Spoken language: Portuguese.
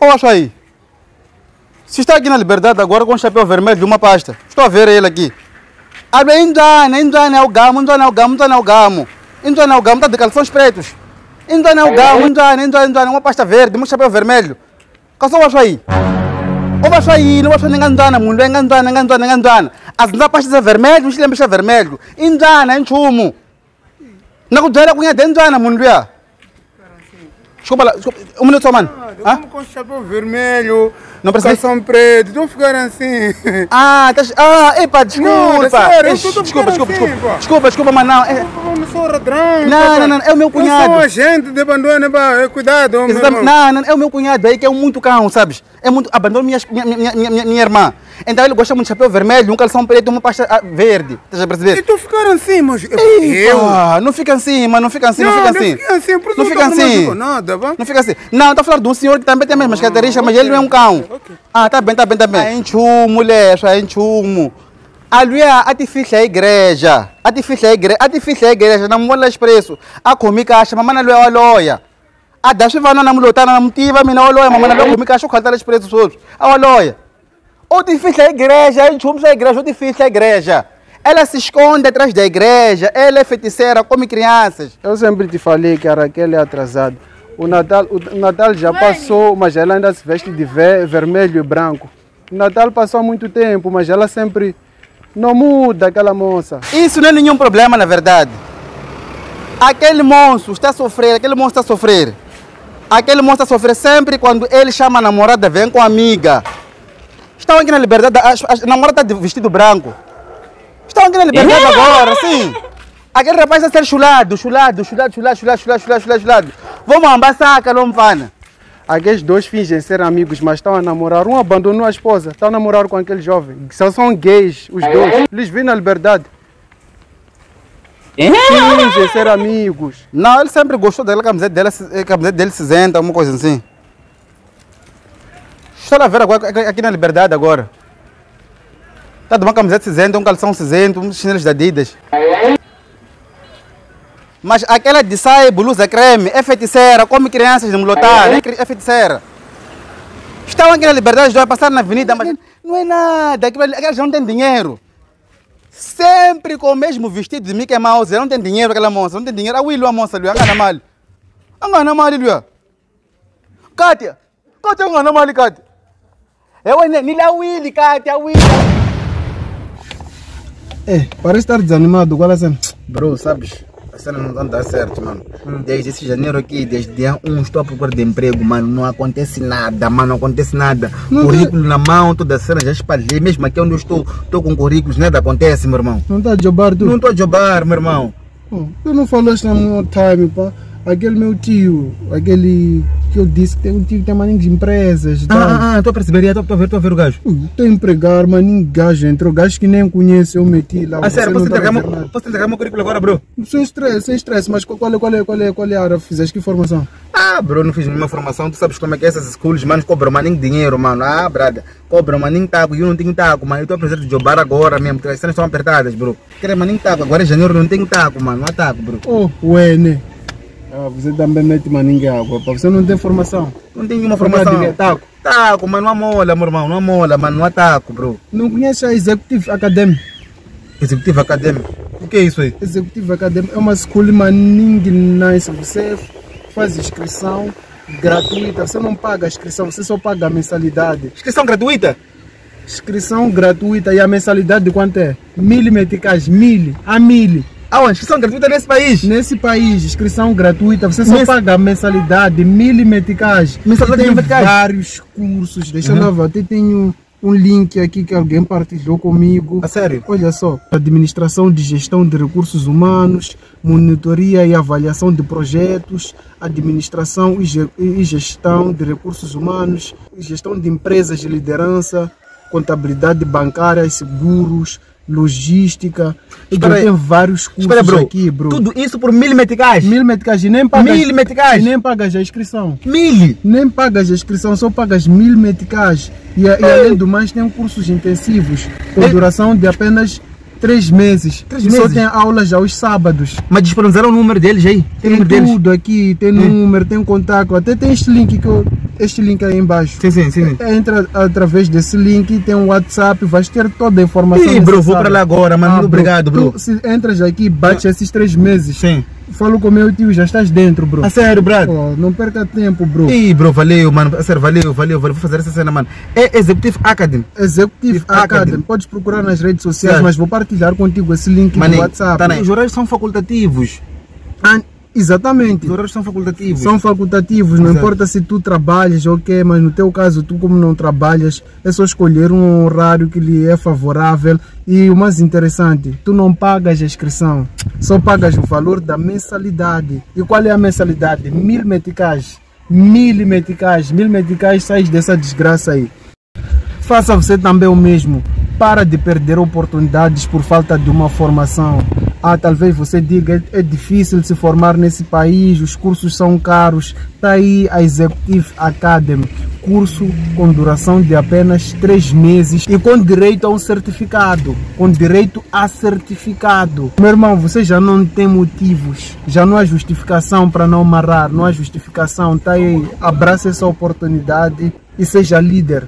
Ô, acho aí. Se está aqui na Liberdade agora com um chapéu vermelho de uma pasta. Estou a ver ele aqui. Abre Indrana, Indrana é o gamo, Indrana é o gamo, Indrana é o gamo. Indrana é o gamo, está de calções pretos. Indrana é o gamo, Indrana, Indrana, Indrana, uma pasta verde, um chapéu vermelho. Caso o acho aí. O acho aí, não acho ninguém Indrana, mundo, Indrana, ninguém Indrana. As não pastas é vermelho, se lembra é vermelho. Indrana, é chumo. Não kudzela kunye denzana munhu luya. Desculpa lá, desculpa, um minuto só, mano. Ah, Como com chapéu vermelho, Não percebi. calção preto, estão ficar assim. Ah, tá. Ah, epa, Não, desculpa. é sério, desculpa, ficando desculpa, assim, desculpa. Desculpa, desculpa, mas não. É, Eu não sou ladrão. Não, não, não, é o meu Eu cunhado. sou agente de abandono, pá. É, Cuidado, meu irmão. não, não, é o meu cunhado aí que é muito cão, sabes? É muito. Abandonou minha, minha, minha, minha, minha, irmã. Então ele gosta muito de chapéu vermelho, um calção preto e uma pasta ah, verde. Estás a E perceber? tu ficar assim, mas eu. Não fica assim, mas não fica assim, não, Não, fica não assim. fica assim, por isso não eu fica assim. com nada, pá. Não fica assim. Não, estou a falar de um senhor que também tem as mesmas características, mas ele não é um cão. Ah, tá bem, tá bem, tá bem. É enxumo, mulher, é enxumo. Aluia atifihla a igreja, a atifihla a igreja, atifihla a igreja, na muvona expresso, a khomi kaxa mamana luya waloya. A dya swivanana na mulotana na mutiva mina waloya mamana luya khomi kaxa u khantela expresso sweswi, a waloya. U tifihla a igreja, i nchumu a igreja, u tifihla a igreja. Ela se esconde atrás da igreja, ela é feiticeira, come crianças. Eu sempre te falei que a Raquel é. O Natal, o Natal já passou, mas ela ainda se veste de ver, vermelho e branco. O Natal passou há muito tempo, mas ela sempre não muda aquela moça. Isso não é nenhum problema, na verdade. Aquele monstro está a sofrer, aquele monstro está a sofrer. Aquele monstro está a sofrer sempre quando ele chama a namorada, vem com a amiga. Estão aqui na liberdade, a, namorada está de vestido branco. Estão aqui na liberdade agora, sim. Aquele rapaz está a ser chulado, chulado, chulado, chulado, chulado, chulado, chulado, chulado. Vamos ambassar, calomfana. Aqueles dois fingem ser amigos, mas estão a namorar. Um abandonou a esposa, está a namorar com aquele jovem. Só são gays, os dois. Eles vêm na liberdade. Fingem ser amigos. Não, ele sempre gostou dela, a camiseta dela, a camiseta dele cinzenta, uma coisa assim. Estou a ver agora, aqui- aqui na Liberdade agora. Está de uma camiseta cinzenta, um calção cinzento, uns chinelos da Adidas. Mas aquela de saia, blusa creme, é feiticeira, come crianças de mulotar, é, cri- é feiticeira. Estão aqui na Liberdade, vai passar na avenida, mas não é nada, aquelas não têm dinheiro. Sempre com o mesmo vestido de Mickey Mouse. Não tem dinheiro aquela moça. Não tem dinheiro. A Willy, a moça ali. Angana mal. Angana mal ali. Kátia. Kátia, angana mal, Kátia. Eu ainda. Nila Willy, Kátia, Willy. É, parece estar desanimado. Qual é a cena? Bro, sabes? A cena não tá dando certo, mano. Desde esse janeiro aqui, desde dia 1, estou à procura de emprego, mano. Não acontece nada, mano. Não acontece nada. currículo na mão, toda a cena já espalhei. Mesmo aqui onde eu estou, estou com currículos, nada acontece, meu irmão. Não está a jobar tu? Não estou a jobar, meu irmão. Oh, tu não falaste no meu time, pá. Aquele meu tio, aquele que eu disse que tem um tio que tem maninhos de empresas. Tá? Ah, ah, estou a perceber, estou a ver, estou a ver o gajo. Estou a empregar, maninho gajo entrou. Gajo que nem conhece, eu meti lá. Ah, sério, posso tá entregar, meu, posso entregar meu currículo agora, bro? Sem estresse, sem estresse. Mas qual é, qual é, qual é, qual é a área? Fizeste que formação? Ah, bro, não fiz nenhuma formação. Tu sabes como é que essas schools, mano, cobram maninho dinheiro, mano. Ah, brada, cobram maninho taco. Eu não tenho taco, mano. Eu estou a precisar de jobar agora mesmo, porque as cenas estão apertadas, bro. Quero maninho taco. Agora em janeiro não tenho taco, mano. Não há taco, bro. Oh, ué, né? Ah, você também mete maninho água, pá. Você não tem formação. Não tenho nenhuma Formação. formação. Taco. Taco, mas não há mola, meu irmão. Não há mola, mano. Não há taco, bro. Não conhece a Executive Academy? Executivo acadêmico. O que é isso aí? Executive Academy é uma school maninho nice. Você faz inscrição gratuita. Você não paga a inscrição, você só paga a mensalidade. Inscrição gratuita? Inscrição gratuita e a mensalidade de quanto é? Mil meticais, mil, a mil. Ah, uma inscrição gratuita nesse país? Nesse país, inscrição gratuita, você só Mens- paga mensalidade, mil meticais. Mensalidade E tem de meticais? vários cursos. Deixa eu lá ver, até tenho um link aqui que alguém partilhou comigo. A sério? Olha só, administração de gestão de recursos humanos, monitoria e avaliação de projetos, administração e ge- e gestão de recursos humanos, gestão de empresas de liderança, contabilidade bancária, seguros, logística. Espera tem vários cursos Espera, bro. aqui, bro. Tudo isso por mil meticais? Mil meticais e nem pagas, Mil meticais? e nem pagas a inscrição. Mil? Nem pagas a inscrição, só pagas mil meticais. E, e além do mais, tem cursos intensivos com duração de apenas três meses. Três e só meses? tem aulas aos sábados. Mas disponibilizaram o número deles aí? Tem Tem número deles? tudo aqui, tem número, tem contato. Até tem este link que eu este link aí embaixo. Sim, sim, sim. Entra através desse link, tem um WhatsApp, vais ter toda a informação. Ih, bro, vou pra lá agora, mano. Muito obrigado, bro. Tu, se entras aqui, bate esses três meses. Sim. Falo com meu tio, já estás dentro, bro. A sério, brad. Pô, não perca tempo, bro. Ih, bro, valeu, mano. A sério, valeu, valeu, valeu. Vou fazer essa cena, mano. É Executive Academy. Executive Academy. Academy. Podes procurar nas redes sociais, mas vou partilhar contigo esse link Mano, do WhatsApp. tá, né? Os horários são facultativos. Ah, exatamente. Os horários são facultativos. São facultativos, não Exato. importa se tu trabalhas ou ok, mas no teu caso, tu como não trabalhas, é só escolher um horário que lhe é favorável e o mais interessante, tu não pagas a inscrição, só pagas o valor da mensalidade. E qual é a mensalidade? Mil meticais. Mil meticais, mil meticais, sai dessa desgraça aí. Faça você também o mesmo. Para de perder oportunidades por falta de uma formação. Ah, talvez você diga, é, é difícil se formar nesse país, os cursos são caros. Está aí a Executive Academy, curso com duração de apenas três meses e com direito a um certificado. Com direito a certificado. Meu irmão, você já não tem motivos, já não há justificação para não amarrar, não há justificação. Está aí, abraça essa oportunidade e seja líder.